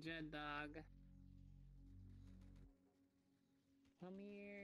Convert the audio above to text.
Jed, dog. Come here.